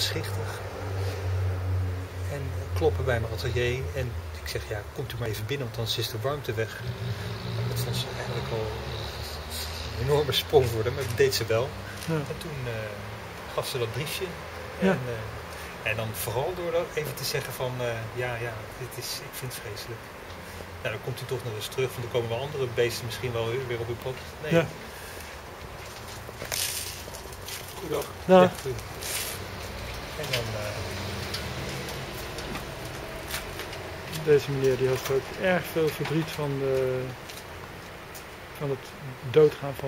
schichtig. En kloppen bij mijn atelier. En ik zeg, ja, komt u maar even binnen, want dan is de warmte weg. Dat vond ze eigenlijk al een enorme sprong voor maar dat deed ze wel. Ja. En toen uh, gaf ze dat briefje. En, Ja. uh, en dan vooral door dat even te zeggen van, uh, ja, ja, dit is, ik vind het vreselijk. Nou, dan komt u toch nog eens terug, want dan komen wel andere beesten misschien wel weer op uw pad. Nee. Ja. Goedendag. Ja. En dan... Uh, Deze meneer die had ook erg veel verdriet van, de, van het doodgaan van